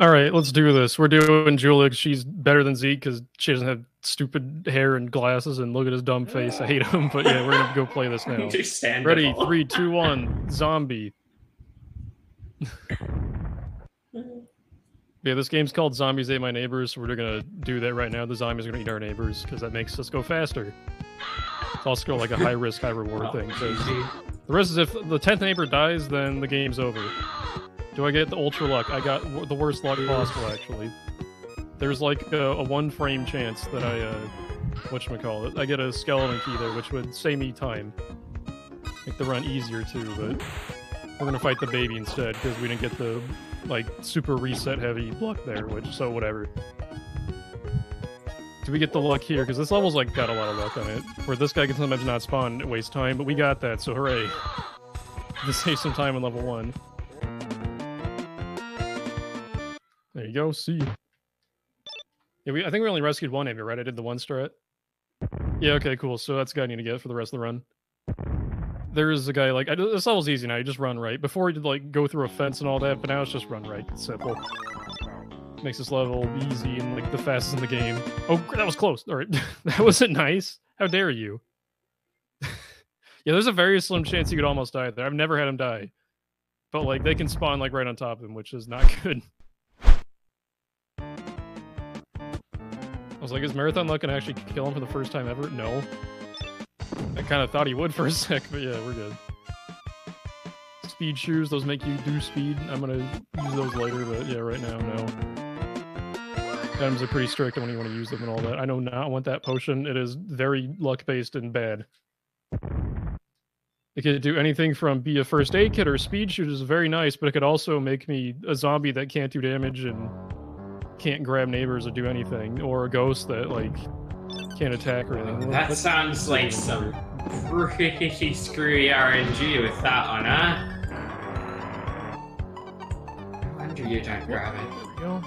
All right, let's do this. We're doing Julia. She's better than Zeke because she doesn't have stupid hair and glasses. And look at his dumb face. I hate him. But yeah, we're gonna go play this now. Ready? Three, two, one. Zombie. yeah, this game's called Zombies Ate My Neighbors. So we're gonna do that right now. The zombies are gonna eat our neighbors because that makes us go faster. It's also like a high risk, high reward Oh, thing. easy. the rest is if the tenth neighbor dies, then the game's over. Do I get the ultra luck? I got the worst luck possible, actually. There's like a, a one frame chance that I, uh, whatchamacallit, I get a skeleton key there, which would save me time. Make the run easier too, but we're gonna fight the baby instead because we didn't get the like super reset heavy luck there, which so whatever. Do we get the luck here? Because this level's like got a lot of luck on it. Where this guy can sometimes not spawn and waste time, but we got that, so hooray. To save some time in level one. There you go. See. Yeah, we, I think we only rescued one neighbor, right? I did the one strat. Yeah. Okay. Cool. So that's the guy I need to get for the rest of the run. There's a guy like I, this level's easy now. You just run right. Before you did like go through a fence and all that, but now it's just run right. It's simple. Makes this level easy and like the fastest in the game. Oh, that was close. All right, that wasn't nice. How dare you? yeah, there's a very slim chance you could almost die there. I've never had him die, but like they can spawn like right on top of him, which is not good. Was like, is Marathon Luck gonna actually kill him for the first time ever? No. I kind of thought he would for a sec, but yeah, we're good. Speed shoes, those make you do speed. I'm gonna use those later, but yeah, right now, no. Items are pretty strict on when you want to use them and all that. I know not want that potion. It is very luck based and bad. It could do anything from be a first aid kit or speed shoot is very nice, but it could also make me a zombie that can't do damage and can't grab neighbors or do anything, or a ghost that like can't attack or anything. That That's- sounds like some pretty screwy RNG with that one, huh? No wonder you don't grab it. There we go.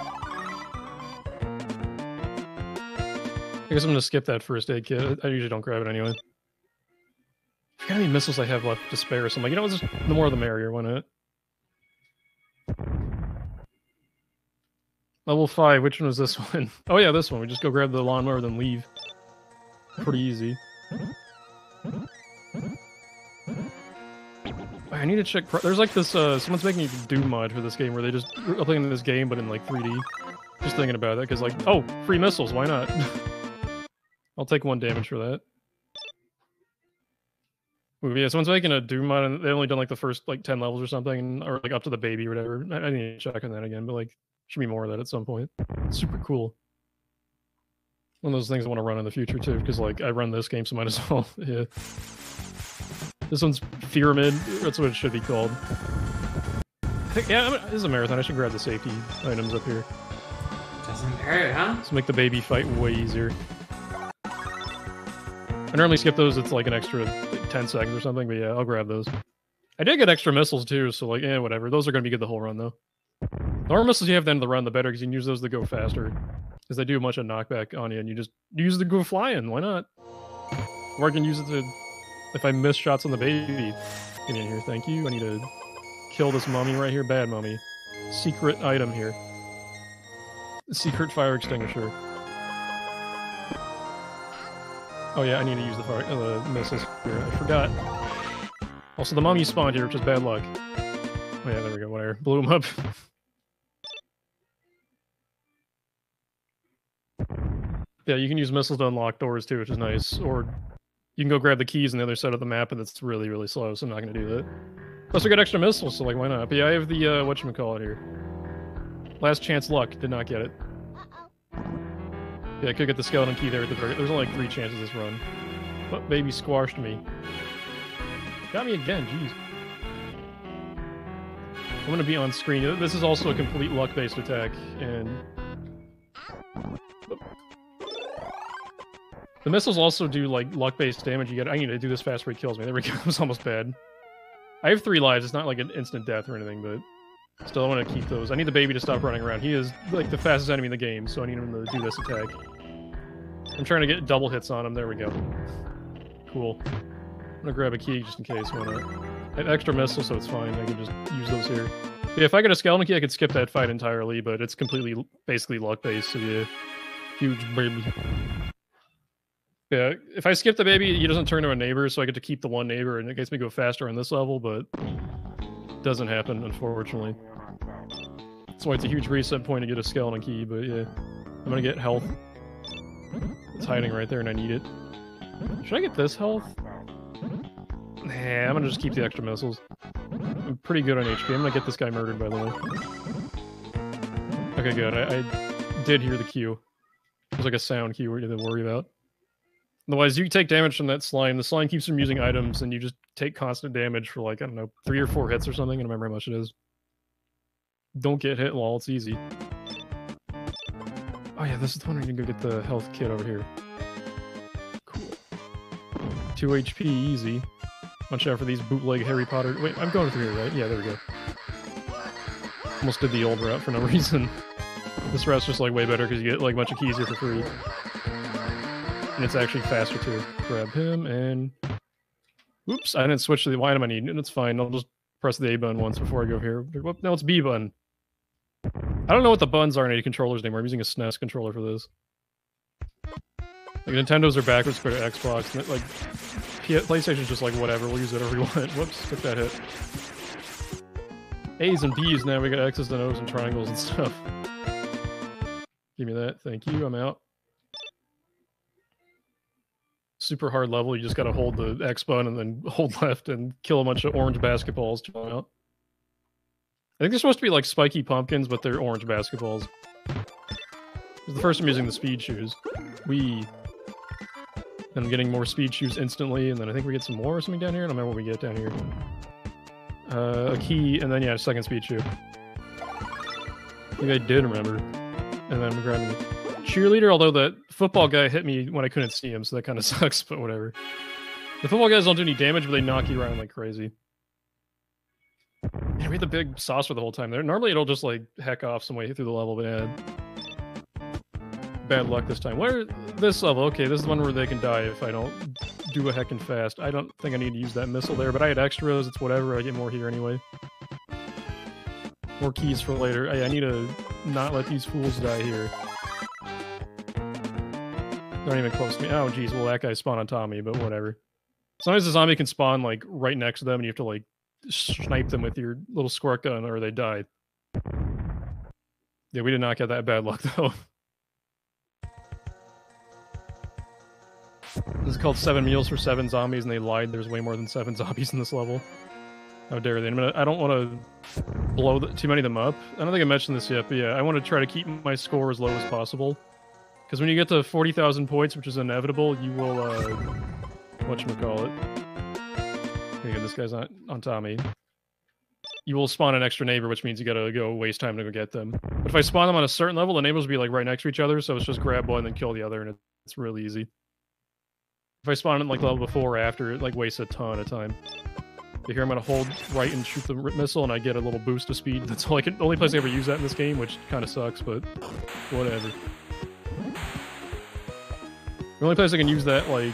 I guess I'm gonna skip that first aid kit. I usually don't grab it anyway. I forget how many missiles I have left to spare, so I'm like, you know, just the more the merrier, why not? Level five. Which one was this one? Oh yeah, this one. We just go grab the lawnmower, then leave. Pretty easy. I need to check. There's like this. Uh, someone's making a Doom mod for this game where they just are playing this game, but in like 3D. Just thinking about that because, like, oh, free missiles. Why not? I'll take one damage for that. Ooh, yeah, someone's making a Doom mod, and they only done like the first like 10 levels or something, or like up to the baby or whatever. I, I need to check on that again, but like, should be more of that at some point. Super cool. One of those things I want to run in the future too, because like I run this game, so might as well. yeah. This one's Pyramid. That's what it should be called. Think, yeah, I mean, this is a marathon. I should grab the safety items up here. Doesn't hurt, huh? To make the baby fight way easier. I normally skip those. It's like an extra like, 10 seconds or something, but yeah, I'll grab those. I did get extra missiles too, so like, yeah, whatever. Those are going to be good the whole run though. The more missiles you have at the end of the run, the better, because you can use those to go faster. Because they do a bunch of knockback on you, and you just use the go flying. Why not? Or I can use it to, if I miss shots on the baby. Get in here, thank you. I need to kill this mummy right here. Bad mummy. Secret item here. Secret fire extinguisher. Oh yeah, I need to use the fire, uh, the missiles here. I forgot. Also, the mummy spawned here, which is bad luck. Oh yeah, there we go. Whatever. Blew him up. yeah, you can use missiles to unlock doors too, which is nice. Or you can go grab the keys on the other side of the map, and that's really, really slow, so I'm not going to do that. Plus, we got extra missiles, so like, why not? But yeah, I have the uh, whatchamacallit here. Last chance luck. Did not get it. Yeah, I could get the skeleton key there at the very. There's only like three chances this run. But baby squashed me. Got me again, jeez. I'm gonna be on screen. This is also a complete luck-based attack, and the missiles also do like luck-based damage. You get. I need to do this fast before he kills me. There we go. It was almost bad. I have three lives. It's not like an instant death or anything, but still, I want to keep those. I need the baby to stop running around. He is like the fastest enemy in the game, so I need him to do this attack. I'm trying to get double hits on him. There we go. Cool. I'm gonna grab a key just in case. Why not? I have extra missiles, so it's fine. I can just use those here. Yeah, if I get a skeleton key, I could skip that fight entirely, but it's completely basically luck based. So yeah, huge baby. Yeah, if I skip the baby, he doesn't turn to a neighbor, so I get to keep the one neighbor, and it gets me go faster on this level, but doesn't happen unfortunately. That's why it's a huge reset point to get a skeleton key. But yeah, I'm gonna get health. It's hiding right there, and I need it. Should I get this health? Nah, I'm gonna just keep the extra missiles. I'm pretty good on HP. I'm gonna get this guy murdered, by the way. Okay, good. I, I did hear the cue. There's like a sound cue you to worry about. Otherwise, you take damage from that slime. The slime keeps from using items, and you just take constant damage for like, I don't know, three or four hits or something. I don't remember how much it is. Don't get hit lol. it's easy. Oh yeah, this is the one where you can go get the health kit over here. Cool. 2 HP, easy. Watch out for these bootleg Harry Potter. Wait, I'm going through here, right? Yeah, there we go. Almost did the old route for no reason. This route's just like way better because you get like a bunch of keys here for free. And it's actually faster to Grab him and Oops, I didn't switch to the item I need, and it's fine. I'll just press the A button once before I go here. Whoop, No, it's B button. I don't know what the buttons are in any controllers anymore. I'm using a SNES controller for this. Like Nintendos are backwards for Xbox. Like PlayStation's just like whatever. We'll use whatever we want. Whoops, took that hit. A's and B's now. We got X's and O's and triangles and stuff. Give me that. Thank you. I'm out. Super hard level. You just got to hold the X button and then hold left and kill a bunch of orange basketballs. to out. I think they're supposed to be like spiky pumpkins, but they're orange basketballs. Is the first I'm using the speed shoes. We. I'm getting more speed shoes instantly, and then I think we get some more or something down here. I don't remember what we get down here. Uh, a key, and then yeah, a second speed shoe. I think I did remember. And then I'm grabbing cheerleader, although the football guy hit me when I couldn't see him, so that kind of sucks, but whatever. The football guys don't do any damage, but they knock you around like crazy. Yeah, we had the big saucer the whole time there. Normally it'll just like heck off some way through the level, but yeah. Bad luck this time. Where this level? Okay, this is the one where they can die if I don't do a heckin' fast. I don't think I need to use that missile there, but I had extras. It's whatever. I get more here anyway. More keys for later. I, I need to not let these fools die here. Not even close to me. Oh, geez. Well, that guy spawned on Tommy, but whatever. Sometimes the zombie can spawn like right next to them, and you have to like snipe them with your little squirt gun, or they die. Yeah, we did not get that bad luck though. This is called Seven Meals for Seven Zombies, and they lied. There's way more than seven zombies in this level. How dare they? Gonna, I don't want to blow the, too many of them up. I don't think I mentioned this yet, but yeah, I want to try to keep my score as low as possible. Because when you get to 40,000 points, which is inevitable, you will, uh, whatchamacallit. Okay, this guy's on, on Tommy. You will spawn an extra neighbor, which means you gotta go waste time to go get them. But if I spawn them on a certain level, the neighbors will be like right next to each other, so it's just grab one and then kill the other, and it's really easy. If I spawn it like level before or after, it like wastes a ton of time. You hear I'm gonna hold right and shoot the missile, and I get a little boost of speed. That's all I can. Only place I ever use that in this game, which kind of sucks, but whatever. The only place I can use that like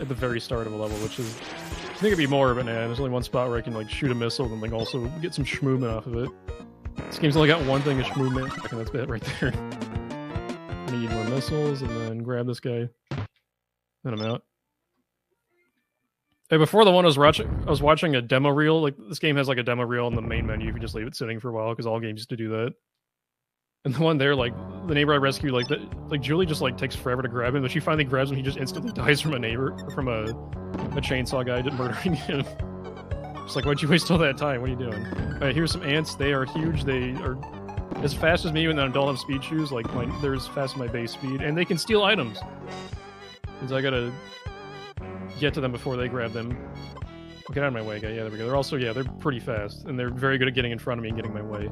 at the very start of a level, which is I think it'd be more, but nah, there's only one spot where I can like shoot a missile and like also get some schmoovement off of it. This game's only got one thing of schmoovement, and that's it right there. Need more missiles, and then grab this guy. Then I'm out. Hey, before the one I was watching, I was watching a demo reel. Like this game has like a demo reel in the main menu. You can just leave it sitting for a while because all games used to do that. And the one there, like the neighbor I rescued, like the, like Julie just like takes forever to grab him, but she finally grabs him. He just instantly dies from a neighbor, from a a chainsaw guy murdering him. It's like, why'd you waste all that time? What are you doing? All right, here's some ants. They are huge. They are as fast as me, then I don't have speed shoes. Like my, they're as fast as my base speed, and they can steal items. And so I gotta get to them before they grab them. Get out of my way, guy. Yeah, there we go. They're also, yeah, they're pretty fast, and they're very good at getting in front of me and getting my way.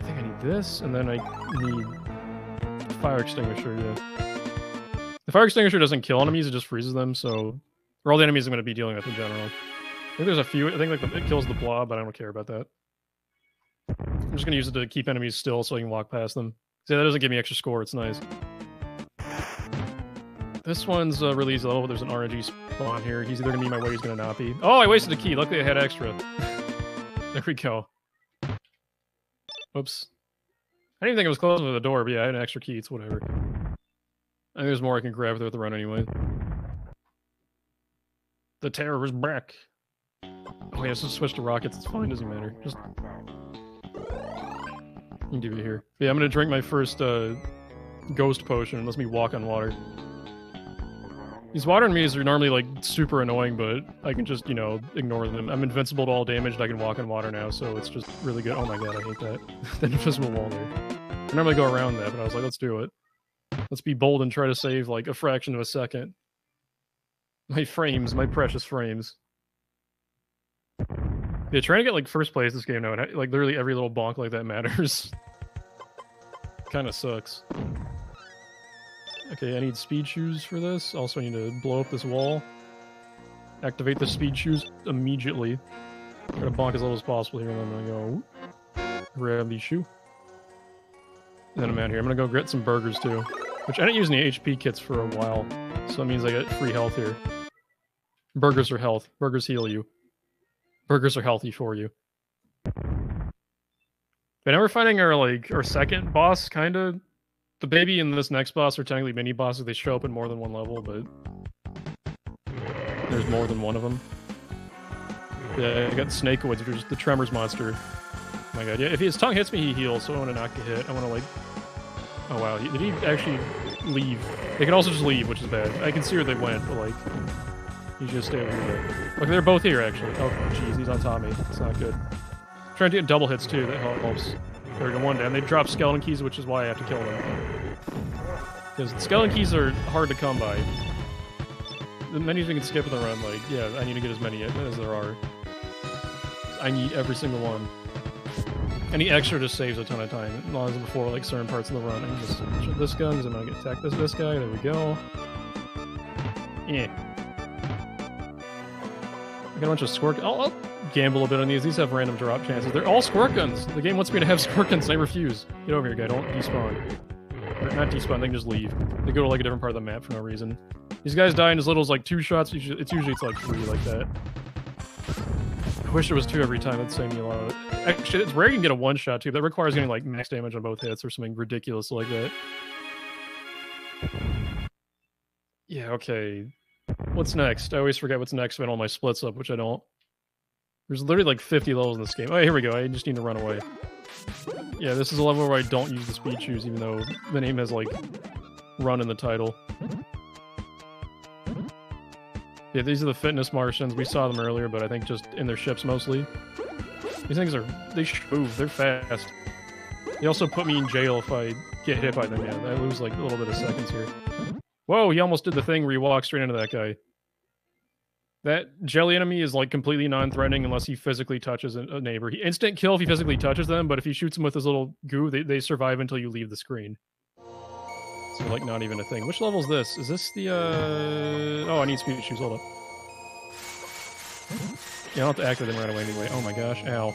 I think I need this, and then I need fire extinguisher. Yeah. The fire extinguisher doesn't kill enemies; it just freezes them. So, or all the enemies I'm going to be dealing with in general. I think there's a few. I think like the, it kills the blob, but I don't care about that. I'm just going to use it to keep enemies still, so I can walk past them. See, that doesn't give me extra score. It's nice. This one's uh, really easy level. There's an RNG spawn here. He's either gonna be my way, he's gonna not be. Oh, I wasted a key. Luckily, I had extra. there we go. Whoops. I didn't even think it was closing the door, but yeah, I had an extra key. It's whatever. I think there's more I can grab throughout the run anyway. The terror is back. Oh yeah, so switch to rockets. It's fine. Doesn't matter. Just do it here. Yeah, I'm gonna drink my first uh, ghost potion. Let me walk on water. These water enemies are normally like super annoying, but I can just, you know, ignore them. I'm invincible to all damage and I can walk in water now, so it's just really good. Oh my god, I hate that. that invisible wall there. I normally go around that, but I was like, let's do it. Let's be bold and try to save like a fraction of a second. My frames, my precious frames. Yeah, trying to get like first place this game now, and like literally every little bonk like that matters. kind of sucks. Okay, I need speed shoes for this. Also, I need to blow up this wall. Activate the speed shoes immediately. Try to bonk as little as possible here, and then I'm gonna go grab the shoe. And then I'm out here. I'm gonna go get some burgers too. Which I didn't use any HP kits for a while, so that means I get free health here. Burgers are health. Burgers heal you. Burgers are healthy for you. But now we're finding our like our second boss kind of the baby and this next boss are technically mini bosses. They show up in more than one level, but there's more than one of them. Yeah, I got Snakeoids, which is the Tremors monster. Oh my god, yeah, if his tongue hits me, he heals, so I want to not get hit. I want to, like... Oh wow, did he actually leave? They can also just leave, which is bad. I can see where they went, but, like... He just stay over here. Look, they're both here, actually. Oh, jeez, he's on top of me. It's not good. I'm trying to get double hits, too. That helps. There we one down. They drop skeleton keys, which is why I have to kill them. Because skeleton keys are hard to come by. The menus we can skip in the run, like, yeah, I need to get as many as there are. I need every single one. Any extra just saves a ton of time. As long as before, like, certain parts of the run. I can just shoot this gun, I'm gonna get attack this, this guy. There we go. Yeah. I got a bunch of squirt. I'll, oh, I'll oh, gamble a bit on these. These have random drop chances. They're all squirt guns. The game wants me to have squirt guns, and I refuse. Get over here, guy. Don't despawn. Not despawn, they can just leave. They go to like a different part of the map for no reason. These guys die in as little as like two shots. It's usually it's like three like that. I wish it was two every time. That'd save me a lot. Actually, it's rare you can get a one shot too. That requires getting like max damage on both hits or something ridiculous like that. Yeah, okay. What's next? I always forget what's next when all my splits up, which I don't. There's literally like 50 levels in this game. Oh, here we go. I just need to run away. Yeah, this is a level where I don't use the speed shoes, even though the name has, like, run in the title. Yeah, these are the fitness Martians. We saw them earlier, but I think just in their ships mostly. These things are... They move. They're fast. They also put me in jail if I get hit by them, yeah. I lose, like, a little bit of seconds here. Whoa, he almost did the thing where he walked straight into that guy. That jelly enemy is like completely non-threatening unless he physically touches a, neighbor. He instant kill if he physically touches them, but if he shoots them with his little goo, they, they survive until you leave the screen. So like not even a thing. Which level is this? Is this the uh oh I need speed shoes, hold up. Yeah, I don't have to activate them right away anyway. Oh my gosh, ow.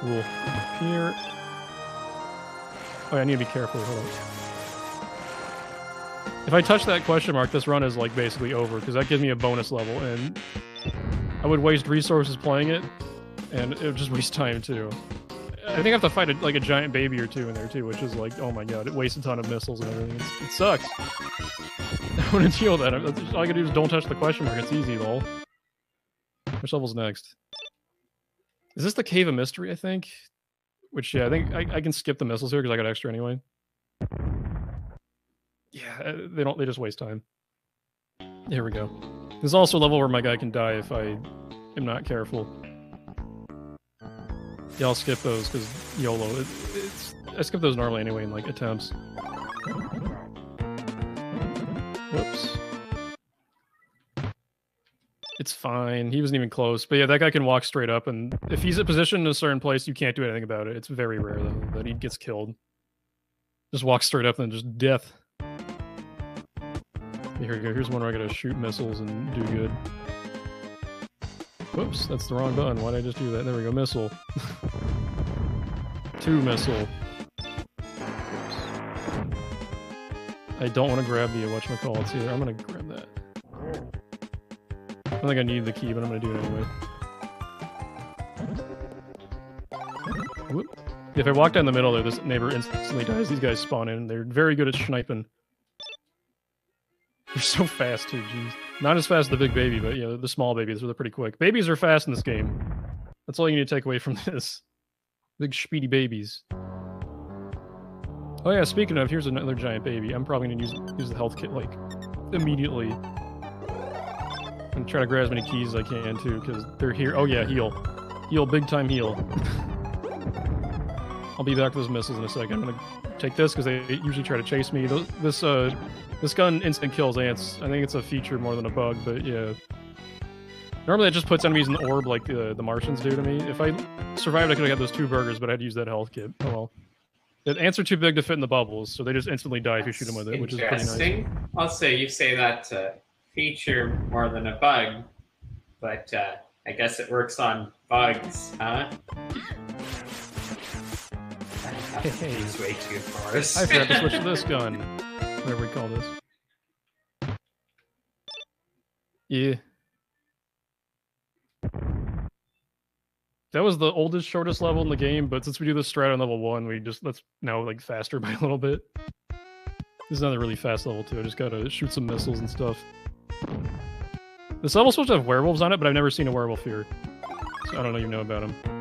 Cool. Here. Oh, yeah, I need to be careful. Hold on. If I touch that question mark, this run is like basically over because that gives me a bonus level, and I would waste resources playing it, and it would just waste time too. I think I have to fight a, like a giant baby or two in there too, which is like, oh my god, it wastes a ton of missiles and everything. It's, it sucks. I to deal with that. All I gotta do is don't touch the question mark. It's easy, lol. Which level's next? Is this the Cave of Mystery, I think? Which, yeah, I think I, I can skip the missiles here because I got extra anyway yeah, uh, they don't. They just waste time. Here we go. There's also a level where my guy can die if I am not careful. Yeah, I'll skip those because YOLO. It, it's I skip those normally anyway in like attempts. Whoops. It's fine. He wasn't even close. But yeah, that guy can walk straight up, and if he's a position in a certain place, you can't do anything about it. It's very rare though that he gets killed. Just walk straight up and just death. Here we go. Here's one where I gotta shoot missiles and do good. Whoops, that's the wrong button. Why did I just do that? There we go. Missile. Two missile. Oops. I don't want to grab the whatchamacallits either. I'm gonna grab that. I don't think I need the key, but I'm gonna do it anyway. Whoop. If I walk down the middle there, this neighbor instantly dies. These guys spawn in. They're very good at sniping. They're so fast too, jeez. Not as fast as the big baby, but yeah, the small babies are pretty quick. Babies are fast in this game. That's all you need to take away from this. Big speedy babies. Oh yeah, speaking of, here's another giant baby. I'm probably gonna use use the health kit like immediately. And try to grab as many keys as I can too, because they're here. Oh yeah, heal. Heal, big time heal. I'll be back with those missiles in a second. I'm gonna take this because they usually try to chase me. This uh, this gun instant kills ants. I think it's a feature more than a bug, but yeah. Normally it just puts enemies in the orb like the, the Martians do to me. If I survived, I could have had those two burgers, but I had to use that health kit. Oh well. The ants are too big to fit in the bubbles, so they just instantly die if you shoot them with it, which is pretty nice. Interesting. Also, you say that uh, feature more than a bug, but uh, I guess it works on bugs, huh? He's way too fast. I forgot to switch to this gun. Whatever we call this. Yeah. That was the oldest, shortest level in the game, but since we do this strat on level one, we just let's now like faster by a little bit. This is another really fast level too. I just gotta shoot some missiles and stuff. This level's supposed to have werewolves on it, but I've never seen a werewolf here. So I don't know you know about them.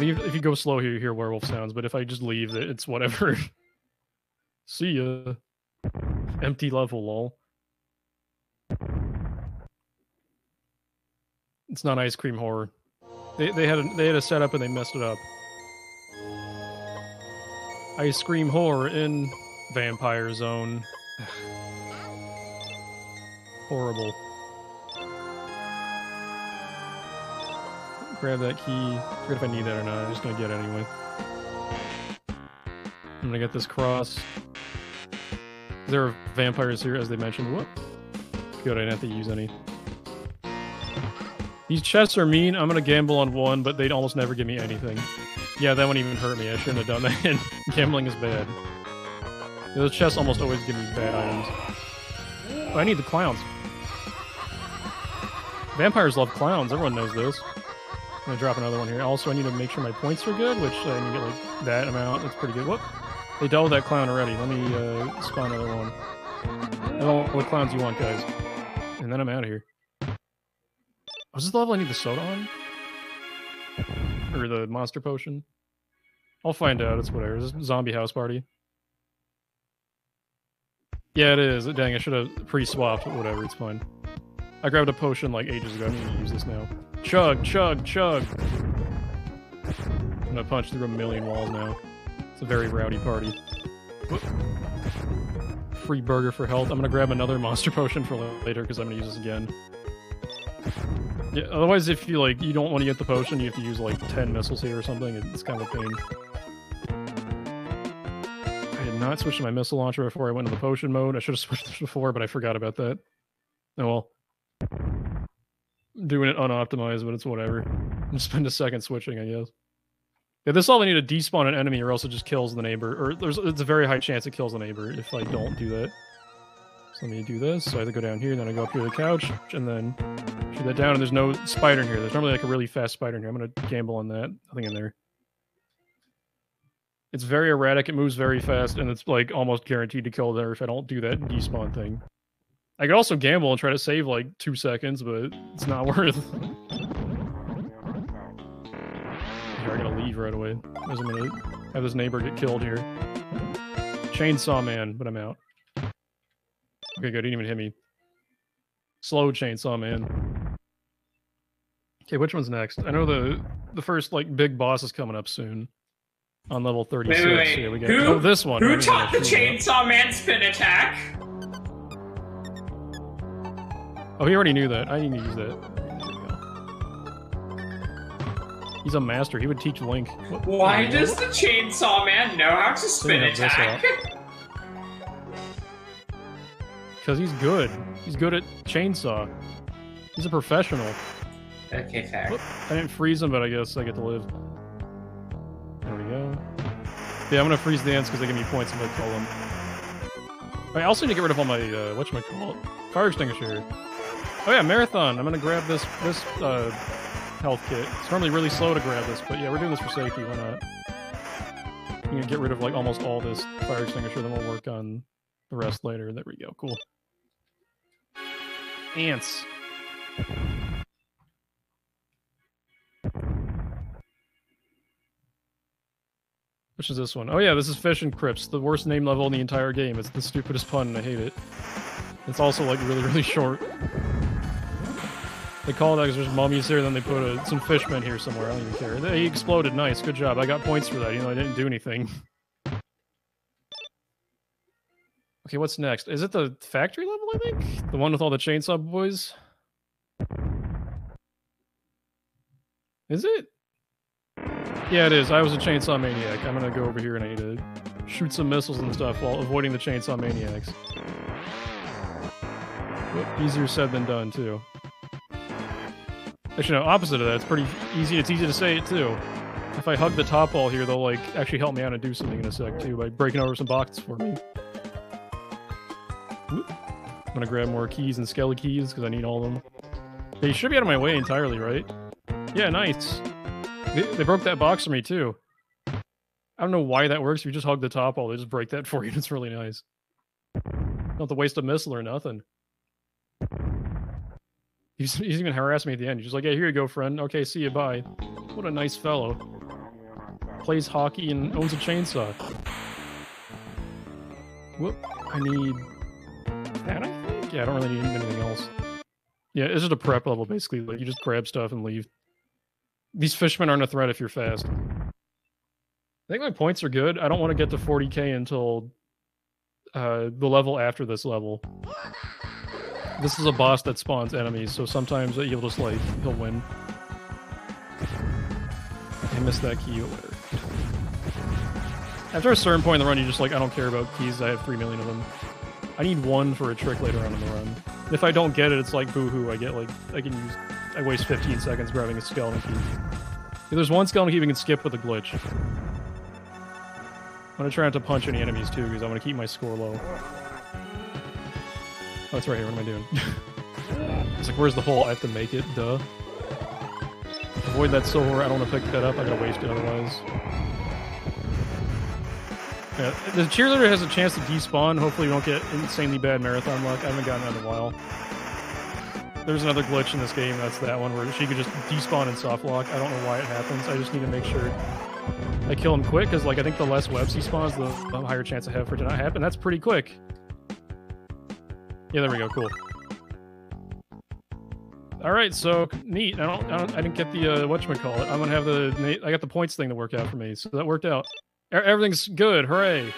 If you go slow here, you hear werewolf sounds, but if I just leave it, it's whatever. See ya. Empty level, lol. It's not ice cream horror. They they had a, they had a setup and they messed it up. Ice cream horror in Vampire Zone. Horrible. Grab that key. Forget if I need that or not. I'm just gonna get it anyway. I'm gonna get this cross. There are vampires here, as they mentioned. What? Good, I didn't have to use any. These chests are mean. I'm gonna gamble on one, but they'd almost never give me anything. Yeah, that wouldn't even hurt me. I shouldn't have done that. Gambling is bad. Those chests almost always give me bad items. Oh, I need the clowns. Vampires love clowns. Everyone knows this. I'm gonna drop another one here. Also, I need to make sure my points are good, which I need to get like that amount. That's pretty good. Whoop. They doubled that clown already. Let me uh, spawn another one. I don't know what clowns you want, guys. And then I'm out of here. Was this the level I need the soda on? Or the monster potion? I'll find out. It's whatever. Zombie house party? Yeah, it is. Dang, I should have pre-swapped, whatever, it's fine. I grabbed a potion like ages ago. I need to use this now. Chug, chug, chug! I'm gonna punch through a million walls now. It's a very rowdy party. Free burger for health. I'm gonna grab another monster potion for later because I'm gonna use this again. Yeah, otherwise, if you like, you don't want to get the potion, you have to use like 10 missiles here or something. It's kind of a pain. I did not switch to my missile launcher before I went into the potion mode. I should have switched before, but I forgot about that. Oh well. Doing it unoptimized, but it's whatever. I'm just spend a second switching, I guess. Yeah, this all I need to despawn an enemy or else it just kills the neighbor. Or there's it's a very high chance it kills the neighbor if I don't do that. So let me do this. So I have to go down here, then I go up here to the couch, and then shoot that down, and there's no spider in here. There's normally like a really fast spider in here. I'm gonna gamble on that. Nothing in there. It's very erratic, it moves very fast, and it's like almost guaranteed to kill there if I don't do that despawn thing. I could also gamble and try to save like two seconds, but it's not worth. Here, I gotta leave right away. Because I'm gonna have this neighbor get killed here. Chainsaw man, but I'm out. Okay, good. He didn't even hit me. Slow chainsaw man. Okay, which one's next? I know the the first like big boss is coming up soon. On level 36. Wait, wait, wait. We Who- oh, this one. Who taught the. Chainsaw Man spin attack? Oh, he already knew that. I need to use that. There we go. He's a master. He would teach Link. What- Why what- does the Chainsaw Man know how to spin attack? Because he's good. He's good at chainsaw. He's a professional. okay, fair. Whoop. I didn't freeze him, but I guess I get to live. There we go. Yeah, I'm gonna freeze the ants because they give me points if I kill them. I also need to get rid of all my uh, whatchamacallit? Fire extinguisher. Oh yeah, marathon. I'm gonna grab this this uh, health kit. It's normally really slow to grab this, but yeah, we're doing this for safety. Why not? I'm gonna get rid of like almost all this fire extinguisher, then we'll work on the rest later. There we go. Cool. Ants. Which is this one? Oh yeah, this is Fish and Crypts, the worst name level in the entire game. It's the stupidest pun, and I hate it. It's also like really, really short. They call it because there's mummies here, then they put a, some fishmen here somewhere. I don't even care. They exploded. Nice, good job. I got points for that, You know I didn't do anything. Okay, what's next? Is it the factory level, I think? The one with all the chainsaw boys? Is it? Yeah, it is. I was a chainsaw maniac. I'm gonna go over here and I need to shoot some missiles and stuff while avoiding the chainsaw maniacs. But easier said than done, too. Actually, no, opposite of that. It's pretty easy. It's easy to say it, too. If I hug the top wall here, they'll, like, actually help me out and do something in a sec, too, by breaking over some boxes for me. I'm gonna grab more keys and skelly keys, because I need all of them. They should be out of my way entirely, right? Yeah, nice. They, they broke that box for me, too. I don't know why that works. If you just hug the top wall, they just break that for you. It's really nice. Have to waste a missile or nothing. He's, he's even harassing me at the end. He's just like, yeah, here you go, friend. Okay, see you, bye. What a nice fellow. Plays hockey and owns a chainsaw. Whoop. I need that, I think? Yeah, I don't really need anything else. Yeah, it's just a prep level, basically. Like, you just grab stuff and leave. These fishermen aren't a threat if you're fast. I think my points are good. I don't want to get to 40k until uh, the level after this level. This is a boss that spawns enemies, so sometimes you'll just like he'll win. I missed that key whatever. After a certain point in the run, you're just like I don't care about keys. I have three million of them. I need one for a trick later on in the run. If I don't get it, it's like boohoo. I get like I can use. I waste 15 seconds grabbing a skeleton key. If there's one skeleton key we can skip with a glitch. I'm gonna try not to punch any enemies too, because I want to keep my score low. Oh, it's right here. What am I doing? it's like, where's the hole? I have to make it. Duh. Avoid that silver. I don't want to pick that up. I gotta waste it otherwise. Yeah, the cheerleader has a chance to despawn. Hopefully, we won't get insanely bad marathon luck. I haven't gotten that in a while. There's another glitch in this game. That's that one where she could just despawn and soft lock. I don't know why it happens. I just need to make sure I kill him quick because, like, I think the less webs he spawns, the, the higher chance I have for it to not happen. That's pretty quick. Yeah, there we go. Cool. All right, so neat. I don't, I don't, I didn't get the uh, what you call it. I'm gonna have the, I got the points thing to work out for me, so that worked out. Everything's good. Hooray!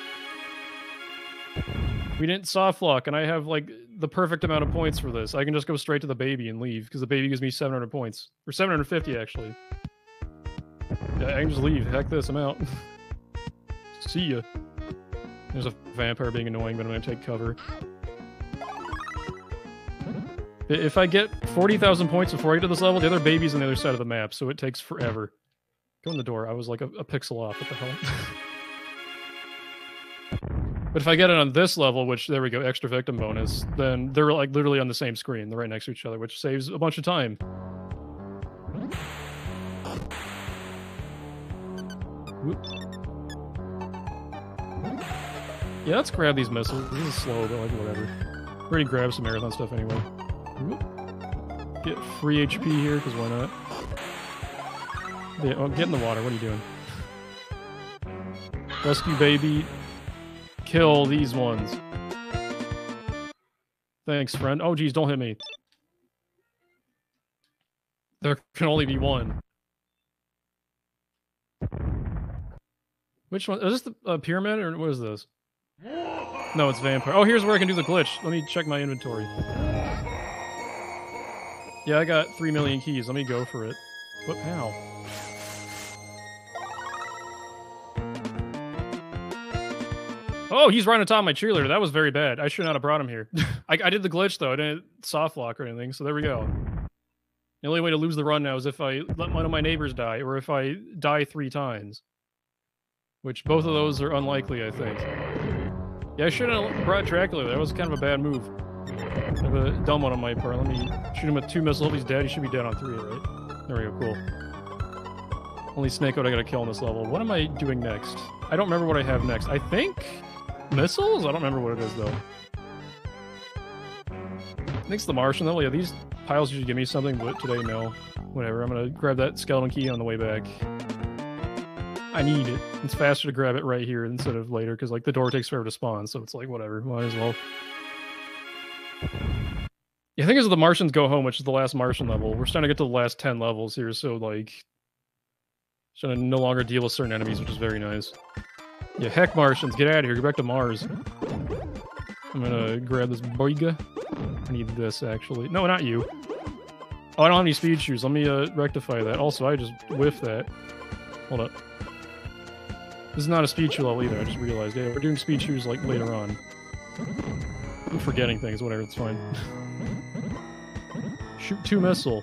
We didn't soft lock, and I have like the perfect amount of points for this. I can just go straight to the baby and leave because the baby gives me 700 points or 750 actually. Yeah, I can just leave. Heck this, I'm out. See ya. There's a vampire being annoying, but I'm gonna take cover. If I get 40,000 points before I get to this level, the other baby's on the other side of the map, so it takes forever. Go in the door. I was like a, a pixel off. What the hell? but if I get it on this level, which there we go, extra victim bonus, then they're like literally on the same screen. They're right next to each other, which saves a bunch of time. Whoop. Yeah, let's grab these missiles. This is slow, but like whatever. We already grabbed some marathon stuff anyway. Get free HP here, because why not? Yeah, oh, get in the water. What are you doing? Rescue baby. Kill these ones. Thanks, friend. Oh, geez, don't hit me. There can only be one. Which one? Is this the uh, pyramid or what is this? No, it's vampire. Oh, here's where I can do the glitch. Let me check my inventory. Yeah, I got 3 million keys. Let me go for it. What? How? Oh, he's right on top of my cheerleader. That was very bad. I should not have brought him here. I, I did the glitch, though. I didn't soft lock or anything, so there we go. The only way to lose the run now is if I let one of my neighbors die, or if I die three times. Which both of those are unlikely, I think. Yeah, I shouldn't have brought Dracula. That was kind of a bad move. Kind of a dumb one on my part. Let me shoot him with two missiles. He's dead. He should be dead on three, right? There we go, cool. Only Snakeoid I gotta kill on this level. What am I doing next? I don't remember what I have next. I think missiles? I don't remember what it is though. I think it's the Martian though. Yeah, these piles usually give me something, but today no. Whatever. I'm gonna grab that skeleton key on the way back. I need it. It's faster to grab it right here instead of later because like the door takes forever to spawn, so it's like whatever. Might as well. I think as the Martians go home, which is the last Martian level, we're starting to get to the last ten levels here, so like Trying to no longer deal with certain enemies, which is very nice. Yeah, heck Martians, get out of here, get back to Mars. I'm gonna grab this boiga. I need this actually. No, not you. Oh, I don't have any speed shoes. Let me uh, rectify that. Also, I just whiffed that. Hold up. This is not a speed shoe level either. I just realized. Yeah, we're doing speed shoes like later on. I'm forgetting things. Whatever, it's fine. Shoot two missile.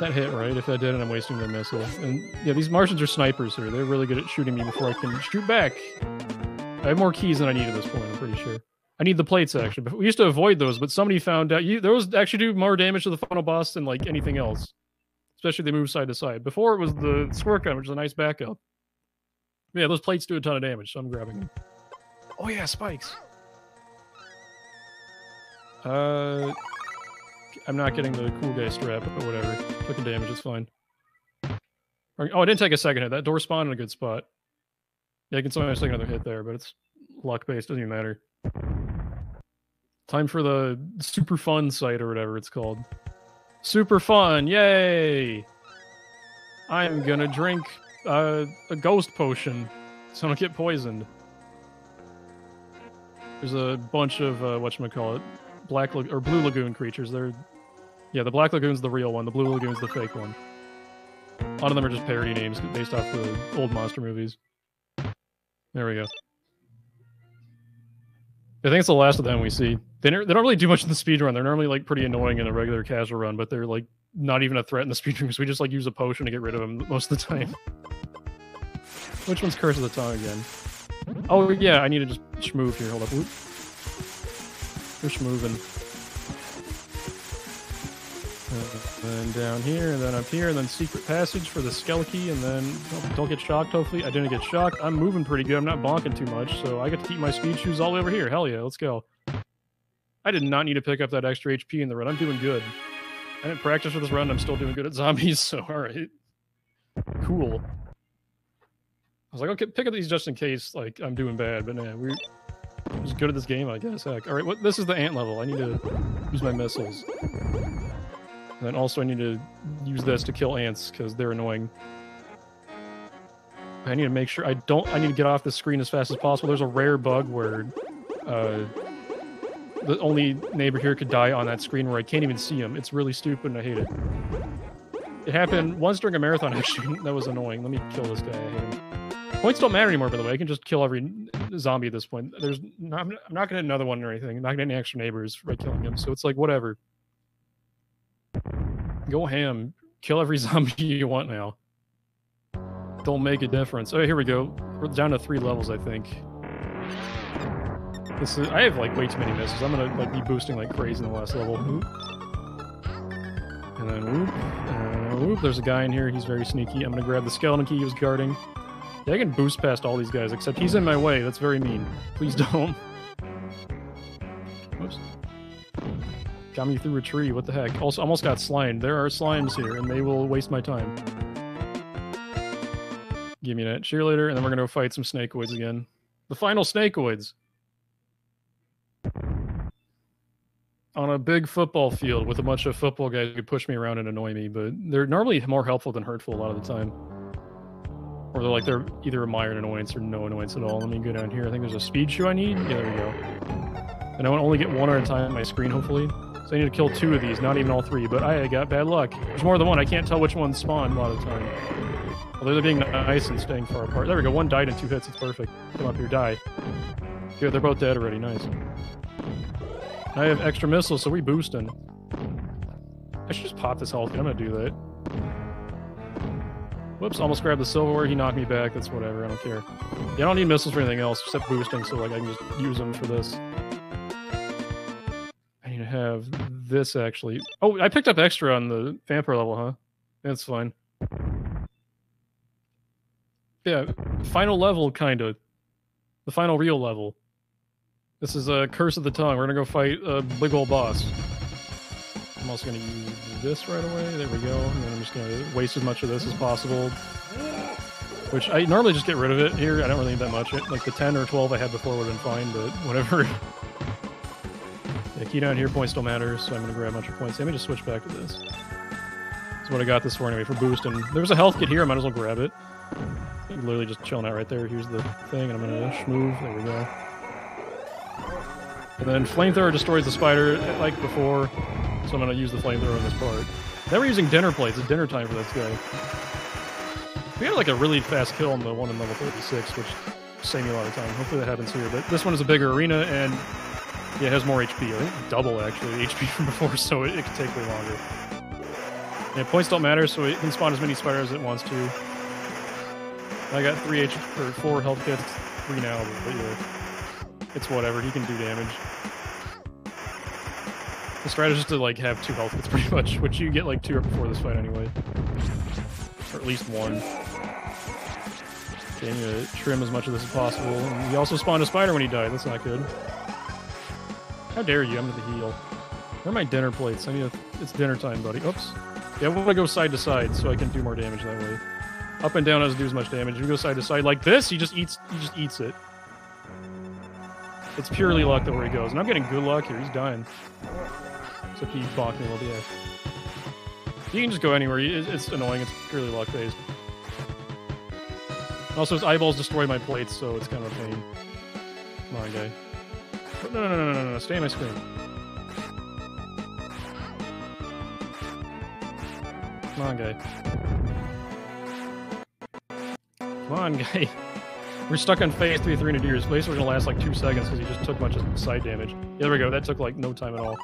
That hit, right? If that didn't, I'm wasting their missile. And yeah, these Martians are snipers here. They're really good at shooting me before I can shoot back. I have more keys than I need at this point, I'm pretty sure. I need the plates, actually. But we used to avoid those, but somebody found out... You, those actually do more damage to the final boss than, like, anything else. Especially they move side to side. Before, it was the squirt gun, which is a nice backup. Yeah, those plates do a ton of damage, so I'm grabbing them. Oh, yeah, spikes. Uh... I'm not getting the cool guy strap, but whatever. Taking damage, it's fine. Oh, I didn't take a second hit. That door spawned in a good spot. Yeah, I can sometimes take another hit there, but it's luck-based. Doesn't even matter. Time for the super fun site or whatever it's called. Super fun! Yay! I'm gonna drink uh, a ghost potion so I don't get poisoned. There's a bunch of uh, whatchamacallit, black La- or blue lagoon creatures. They're yeah, the black lagoon's the real one. The blue lagoon's the fake one. A lot of them are just parody names based off the old monster movies. There we go. I think it's the last of them we see. They, they don't really do much in the speed run. They're normally like pretty annoying in a regular casual run, but they're like not even a threat in the speed run because we just like use a potion to get rid of them most of the time. Which one's Curse of the Tongue again? Oh yeah, I need to just move here. Hold up. Just moving. And then down here, and then up here, and then secret passage for the Skelly, and then oh, don't get shocked, hopefully. I didn't get shocked. I'm moving pretty good. I'm not bonking too much, so I get to keep my speed shoes all the way over here. Hell yeah, let's go. I did not need to pick up that extra HP in the run. I'm doing good. I didn't practice for this run. I'm still doing good at zombies, so alright. Cool. I was like, okay, pick up these just in case, like, I'm doing bad, but nah, we're just good at this game, I guess. Heck. Alright, what, this is the ant level. I need to use my missiles. And then also I need to use this to kill ants because they're annoying. I need to make sure I don't. I need to get off the screen as fast as possible. There's a rare bug where uh, the only neighbor here could die on that screen where I can't even see him. It's really stupid and I hate it. It happened once during a marathon actually. that was annoying. Let me kill this guy. Points don't matter anymore, by the way. I can just kill every zombie at this point. There's not, I'm not gonna another one or anything. I'm not gonna any extra neighbors by killing him. So it's like whatever. Go ham. Kill every zombie you want now. Don't make a difference. Oh, here we go. We're down to three levels, I think. This is, I have like way too many misses. I'm gonna like be boosting like crazy in the last level. And then whoop. And whoop. There's a guy in here. He's very sneaky. I'm gonna grab the skeleton key he was guarding. Yeah, I can boost past all these guys, except he's in my way. That's very mean. Please don't. Whoops. Got me through a tree. What the heck? Also, almost got slimed. There are slimes here, and they will waste my time. Give me that cheerleader, and then we're going to fight some snakeoids again. The final snakeoids. On a big football field with a bunch of football guys who push me around and annoy me, but they're normally more helpful than hurtful a lot of the time. Or they're like they're either a mild annoyance or no annoyance at all. Let me go down here. I think there's a speed shoe I need. Yeah, there we go. And I want to only get one at a time on my screen, hopefully. So I need to kill two of these, not even all three. But I got bad luck. There's more than one. I can't tell which one spawned a lot of the time. Although they're being nice and staying far apart. There we go. One died in two hits. It's perfect. Come up here, die. Good. They're both dead already. Nice. I have extra missiles, so we boosting. I should just pop this health. I'm gonna do that. Whoops, almost grabbed the silverware. He knocked me back. That's whatever. I don't care. Yeah, I don't need missiles for anything else except boosting, so like I can just use them for this. I need to have this actually. Oh, I picked up extra on the vampire level, huh? That's fine. Yeah, final level, kind of. The final real level. This is a Curse of the Tongue. We're gonna go fight a big old boss. I'm also gonna use this right away. There we go. And then I'm just gonna waste as much of this as possible. Which I normally just get rid of it here. I don't really need that much. Like the 10 or 12 I had before would have been fine, but whatever. yeah, key down here, points don't matter, so I'm gonna grab a bunch of points. Let me just switch back to this. That's what I got this for anyway, for boost. And there was a health kit here, I might as well grab it. I'm literally just chilling out right there. Here's the thing, and I'm gonna schmove. There we go. And then flamethrower destroys the spider like before, so I'm gonna use the flamethrower on this part. Now we're using dinner plates. It's dinner time for this guy. We had like a really fast kill on the one in level 36, which saved me a lot of time. Hopefully that happens here. But this one is a bigger arena and yeah, it has more HP. I think double actually HP from before, so it, it can take way longer. Yeah, points don't matter, so it can spawn as many spiders as it wants to. I got three H or four health kits, three now, but yeah, it's whatever. He can do damage. The strategy is to like have two health kits pretty much, which you get like two before this fight anyway, or at least one. Okay, gonna trim as much of this as possible. And he also spawned a spider when he died. That's not good. How dare you? I'm gonna heal. Where are my dinner plates? I need a. It's dinner time, buddy. Oops. Yeah, I want to go side to side so I can do more damage that way. Up and down doesn't do as much damage. If you go side to side like this, he just eats. He just eats it. It's purely luck that where he goes, and I'm getting good luck here. He's dying. He bonked me a little bit. You can just go anywhere. It's annoying. It's purely luck based. Also, his eyeballs destroy my plates, so it's kind of a pain. Come on, guy. No, no, no, no, no, no. Stay on my screen. Come on, guy. Come on, guy. We're stuck on phase 3 300 years. Phase was gonna last like two seconds because he just took of side damage. Yeah, there we go. That took like no time at all.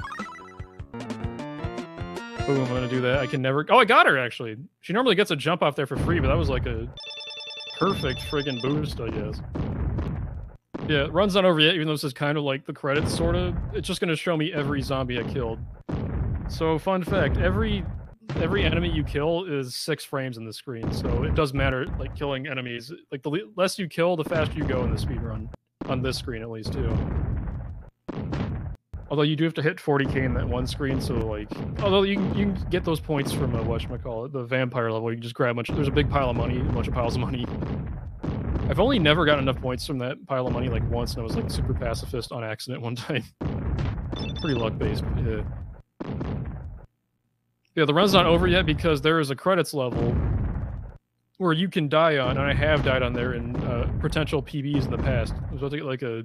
Boom, I'm gonna do that. I can never. Oh, I got her actually. She normally gets a jump off there for free, but that was like a perfect friggin' boost, I guess. Yeah, runs not over yet, even though this is kind of like the credits, sort of. It's just gonna show me every zombie I killed. So, fun fact: every every enemy you kill is six frames in the screen, so it does matter. Like killing enemies, like the less you kill, the faster you go in the speed run on this screen, at least too. Although you do have to hit 40k in that one screen, so like, although you can, you can get those points from uh, whatchamacallit, the vampire level, you can just grab a bunch. There's a big pile of money, a bunch of piles of money. I've only never gotten enough points from that pile of money like once, and I was like super pacifist on accident one time. Pretty luck based, yeah. Yeah, the run's not over yet because there is a credits level where you can die on, and I have died on there in uh, potential PBs in the past. I was about to get like a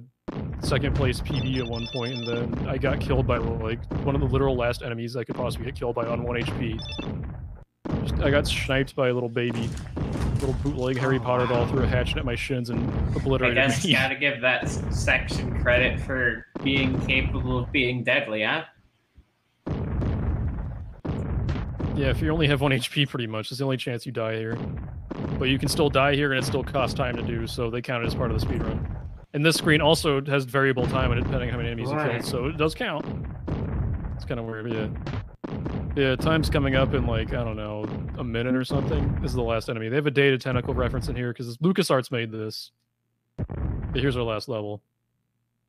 second place PB at one point, and then I got killed by like one of the literal last enemies I could possibly get killed by on one HP. Just, I got sniped by a little baby, little bootleg Harry oh, Potter doll threw a hatchet at my shins and obliterated I guess me. gotta give that section credit for being capable of being deadly, huh? Yeah, if you only have one HP, pretty much, it's the only chance you die here. But you can still die here, and it still costs time to do, so they count it as part of the speed run. And this screen also has variable time, depending on how many enemies Right. you kill, so it does count. It's kind of weird, yeah. Yeah, time's coming up in like I don't know a minute or something. This is the last enemy. They have a Day of the Tentacle reference in here because LucasArts made this. Yeah, here's our last level.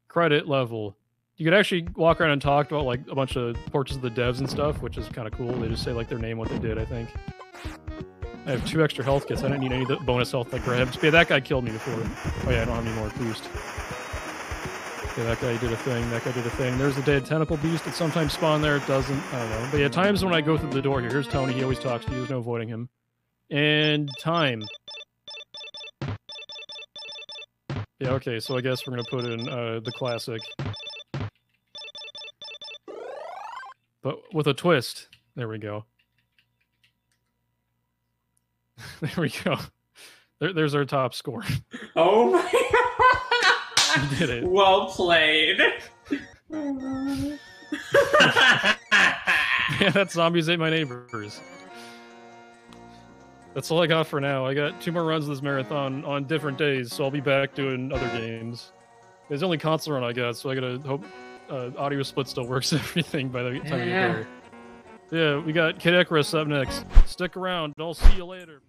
Credit level. You could actually walk around and talk about like a bunch of portraits of the devs and stuff, which is kind of cool. They just say like their name, what they did. I think. I have two extra health kits. I don't need any bonus health I grabbed. Yeah, that guy killed me before. Oh yeah, I don't have any more boost. Yeah, that guy did a thing. That guy did a thing. There's the dead tentacle beast. It sometimes spawn there. It doesn't. I don't know. But yeah, times when I go through the door here. Here's Tony. He always talks to you. There's no avoiding him. And time. Yeah. Okay. So I guess we're gonna put in uh, the classic, but with a twist. There we go. there we go. There, there's our top score. Oh my You did it. Well played. yeah, that zombies ate my neighbors. That's all I got for now. I got two more runs of this marathon on different days, so I'll be back doing other games. It's the only console run I got, so I gotta hope uh, audio split still works everything by the time you Yeah. get there. Yeah, we got Kid Icarus up next. Stick around. I'll see you later.